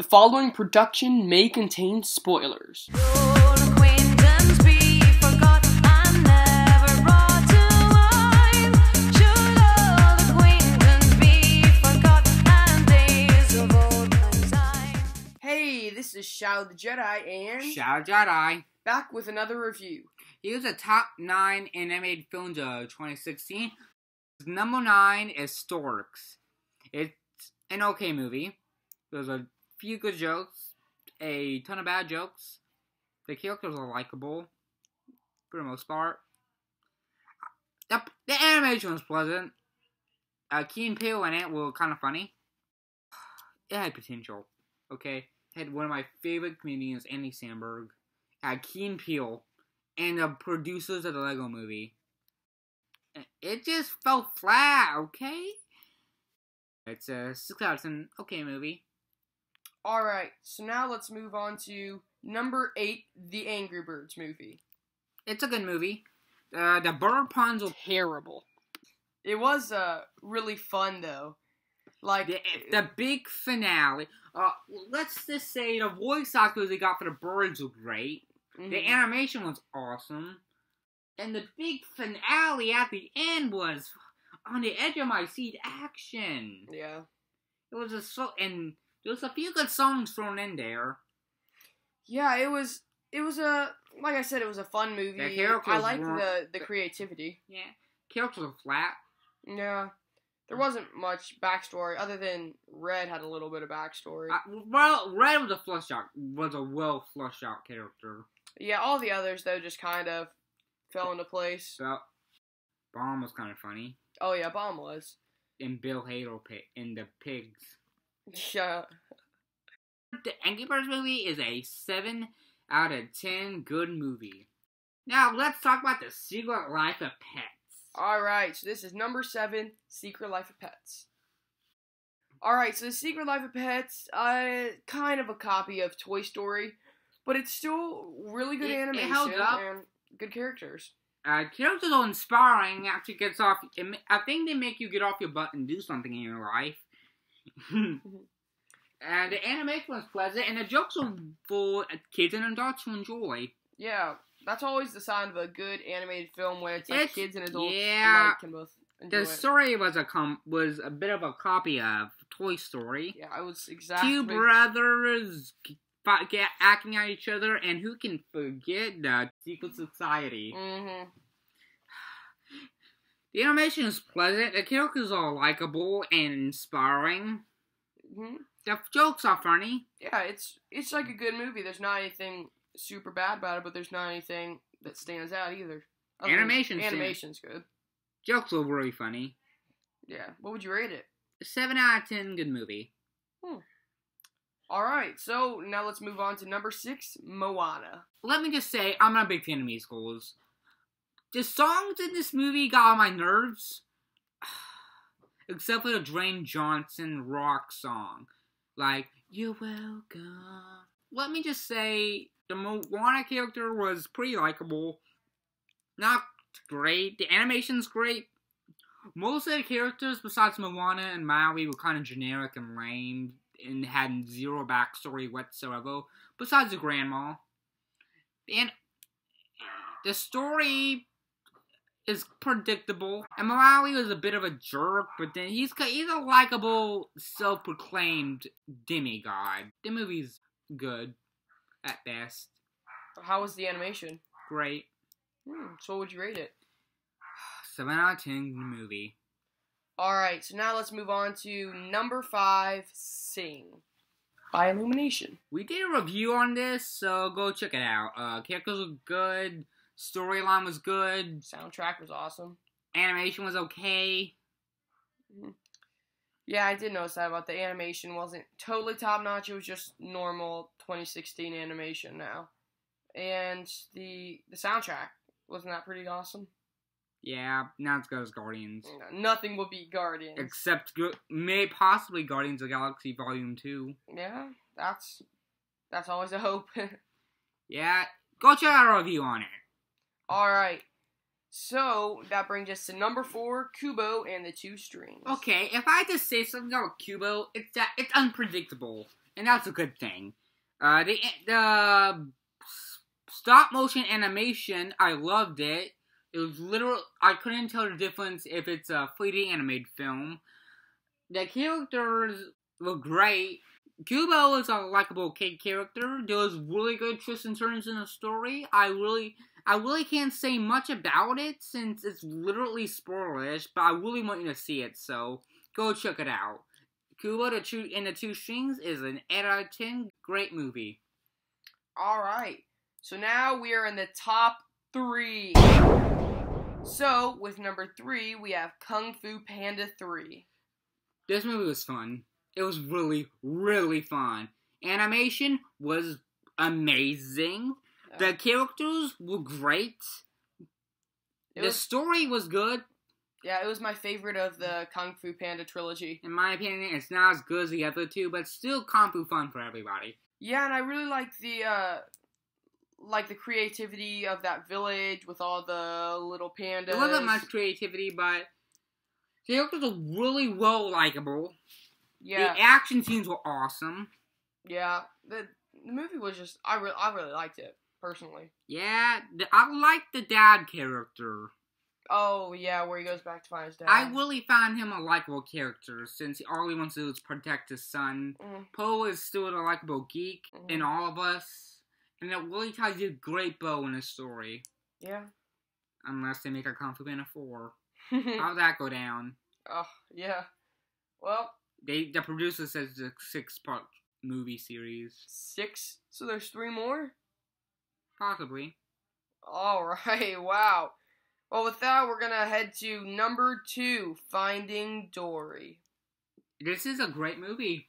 The following production may contain spoilers. Old acquaintance be forgot and never brought to mind. Should old acquaintance be forgot and days of old lang syne? Hey, this is Shadow the Jedi, and Shadow Jedi. back with another review. Here's the top nine animated films of 2016. Number nine is Storks. It's an okay movie. There's a few good jokes, a ton of bad jokes. The characters are likable, for the most part. The, the animation was pleasant. Uh, Key and Peele in it were kind of funny. It had potential. Okay, had one of my favorite comedians, Andy Samberg. Had Key and Peele and the producers of the Lego movie. It just fell flat, okay? It's a 6 out of 10 okay movie. Alright, so now let's move on to number 8, The Angry Birds movie. It's a good movie. Uh, the bird puns were Terrible. It was uh, really fun, though. Like, the, the big finale. Uh, let's just say the voice actors they got for the birds were great. mhm. The animation was awesome. And the big finale at the end was on the edge of my seat action. yeah. It was a so and there was a few good songs thrown in there. Yeah, it was, it was a, like I said, it was a fun movie. The I liked weren't- the, the creativity. Yeah, characters were flat. Yeah. There wasn't much backstory other than Red had a little bit of backstory. Uh, well, Red was a flush out was a well flushed out character. yeah, all the others though just kind of fell into place. So, Bomb was kind of funny, Oh yeah, Bomb was. and Bill Hader pi- in the pigs. Yeah. The Angry Birds movie is a seven out of ten good movie. Now let's talk about the Secret Life of Pets. All right, so this is number seven, Secret Life of Pets. All right, so the Secret Life of Pets, uh, kind of a copy of Toy Story, but it's still really good It- it animation held up. and good characters. Uh, characters are inspiring. Actually, gets off. I think they make you get off your butt and do something in your life. and the animation was pleasant, and the jokes were for kids and adults to enjoy. Yeah, that's always the sign of a good animated film where it's like It's- kids and adults yeah. alike can both enjoy The it. story was a com- was a bit of a copy of Toy Story. Yeah, I was exactly. Two brothers acting at each other, and who can forget the Secret Society? Mm-hmm. The animation is pleasant. The characters are likable and inspiring. hmm The jokes are funny. Yeah, it's it's like a good movie. There's not anything super bad about it, but there's not anything that stands out either. Other than Animation's good. Jokes are really funny. Yeah. What would you rate it? Seven out of ten, good movie. All right. So now let's move on to number six, Moana. Let me just say, I'm not a big fan of musicals. The songs in this movie got on my nerves, except for the Dwayne Johnson rock song, like "You're Welcome." Let me just say, the Moana character was pretty likable. Not great. The animation's great. Most of the characters, besides Moana and Maui, were kind of generic and lame and had zero backstory whatsoever. Besides the grandma. And the story is predictable. And Maui was a bit of a jerk, but then he's he's a likable, self-proclaimed demigod. The movie's good at best. How was the animation? Great. Hmm, so what would you rate it? Seven out of ten movie. All right. So now let's move on to number five, Sing, by Illumination. We did a review on this, so go check it out. Uh, characters were good. Storyline was good. Soundtrack was awesome. Animation was okay. Mm-hmm. Yeah, I did notice that about the animation wasn't totally top notch. It was just normal 2016 animation now, and the the soundtrack wasn't that pretty awesome. Yeah, not as good as Guardians. Nothing will beat Guardians. Except, may possibly Guardians of the Galaxy Volume 2. yeah, that's that's always a hope. Yeah, go check out our review on it. All right, so that brings us to number four, Kubo and the Two Strings. Okay, if I had to say something about Kubo, it's that it's unpredictable. and that's a good thing. Uh, the the stop motion animation, I loved it. It was literal. I couldn't tell the difference if it's a 3D animated film. The characters were great. Kubo is a likable kid character. There was really good twists and turns in the story. I really, I really can't say much about it since it's literally spoilerish, but I really want you to see it. So go check it out. Kubo the two in the two strings is an 8 out of 10 great movie. All right. So now we are in the top three. So with number three, we have Kung Fu Panda 3. This movie was fun. It was really, really fun. Animation was amazing. The characters were great. It the was, story was good. yeah, it was my favorite of the Kung Fu Panda trilogy. In my opinion, it's not as good as the other two, but still kung fu fun for everybody. Yeah, and I really like the uh like the creativity of that village with all the little pandas. There wasn't much creativity, but the characters are really well likable. Yeah, The action scenes were awesome. yeah. The the movie was just I really I really liked it personally. Yeah, the, I like the dad character. Oh yeah, where he goes back to find his dad. I really found him a likable character since all he wants to do is protect his son. Mm, Po is still a likable geek Mhm. in all of us, and it really ties a great bow in his story. yeah. Unless they make a Panda 4. oh How'd that go down? Oh yeah. They The producer says it's a six part movie series. six. So there's three more. Possibly. All right. Wow. Well, with that, we're gonna head to number two, Finding Dory. This is a great movie.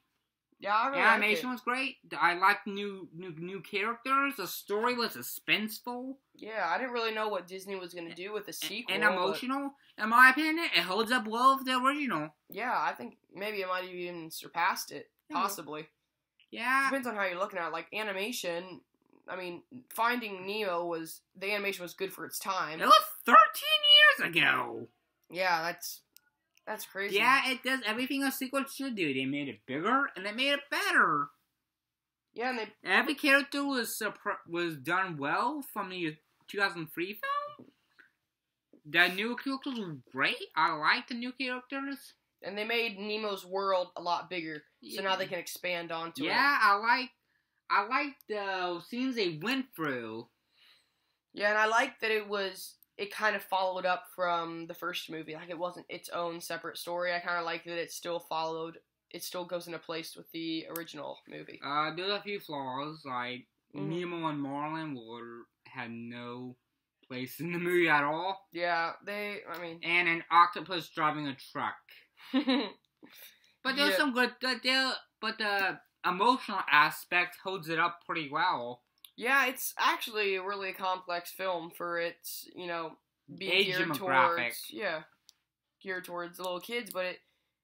Yeah, I really like animation it. was great. I liked new new new characters. The story was suspenseful Yeah, I didn't really know what Disney was gonna do with the sequel. and but- emotional. In my opinion, it holds up well with the original. Yeah, I think maybe it might have even surpassed it. Possibly. Yeah, Depends on how you're looking at it. Like animation, I mean, Finding Nemo was the animation was good for its time. it was 13 years ago. Yeah, that's that's crazy. Yeah, it does everything a sequel should do. They made it bigger and they made it better. Yeah, and they Every character was was done well from the 2003 film. The new characters were great. I like the new characters. and they made Nemo's world a lot bigger, so now they can expand onto it. Yeah, I like. I like the scenes they went through. Yeah, and I like that it was it kind of followed up from the first movie. Like it wasn't its own separate story. I kind of like that it still followed. It still goes into place with the original movie. Uh, there's a few flaws, like Mhm. Nemo and Marlin were had no place in the movie at all, Yeah, they. I mean, and an octopus driving a truck. But there's Yeah. some good. The, the, but the emotional aspect holds it up pretty well. Yeah, it's actually a really complex film for its you know being Age geared towards yeah geared towards little kids, but it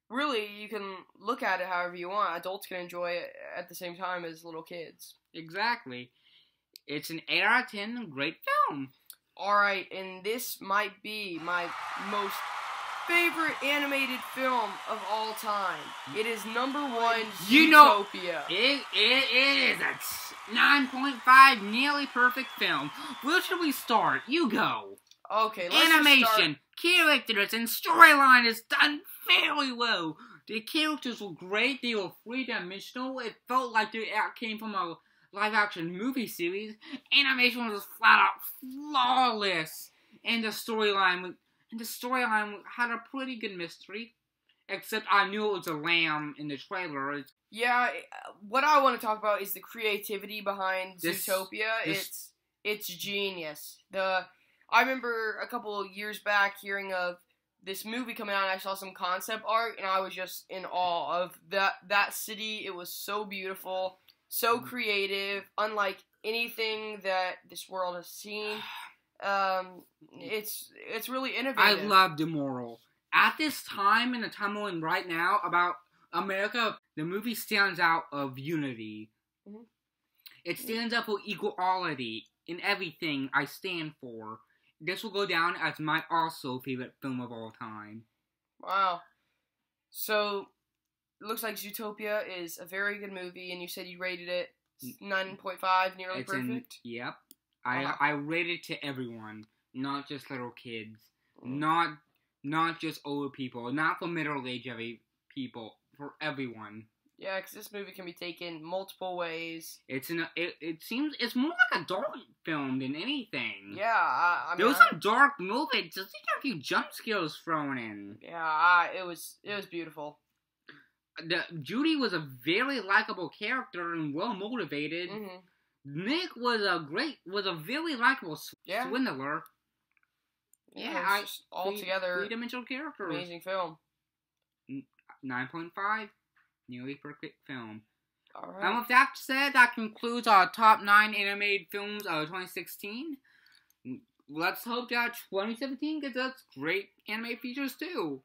really you can look at it however you want. Adults can enjoy it at the same time as little kids. Exactly. It's an 8 out of 10 great film. Alright, and this might be my most favorite animated film of all time. It is number one, You know- Zootopia. it, it, it is a 9.5 nearly perfect film. Where should we start? You go. Okay, let's just start- Animation, characters, and storyline is done very well. The characters were great. They were three dimensional. It felt like they came from a live action movie series. Animation was flat out flawless, and the storyline was- and the storyline had a pretty good mystery. Except I knew it was a lamb in the trailer. Yeah, uh, what I want to talk about is the creativity behind This- Zootopia. this- it's it's genius. The I remember a couple of years back hearing of this movie coming out and I saw some concept art and I was just in awe of that that city. It was so beautiful, so Mm. creative, unlike anything that this world has seen. Um, it's it's really innovative. I love the moral. At this time, in the time we're in right now, about America, the movie stands out of unity. Mhm. It stands up for equality in everything I stand for. This will go down as my also favorite film of all time. Wow. So, looks like Zootopia is a very good movie, and you said you rated it nine point five, nearly It's perfect. Yep. I Wow. I rate it to everyone, not just little kids, Mm. not not just older people, not for middle aged every people, for everyone. Yeah, because this movie can be taken multiple ways. It's an it, it seems it's more like a dark film than anything. Yeah, I, I mean, There was some dark moments. Just a few jump scares thrown in. yeah, it was it was beautiful. The, Judy was a very likable character and well motivated. hmm Nick was a great, was a very likable sw- Yeah. swindler. Yeah, Yeah, I- altogether three dimensional character. amazing film. Nine point five, nearly perfect film. All right. And with that said, that concludes our top nine animated films of 2016. Mm, let's hope that 2017 gets us great anime features too.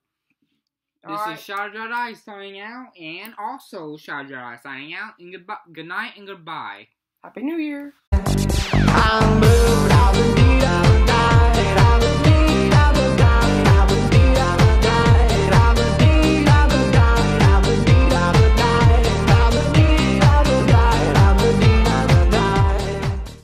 This Alright. is Shadow Jedi signing out, and also Shadow Jedi signing out. And goodbye, good night and goodbye. Happy New Year!